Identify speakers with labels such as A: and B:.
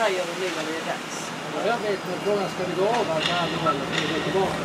A: säger du nu när det är dags?
B: Ja, jag vet, men frågan ska vi gå av här med all eller ska vi gå tillbaka?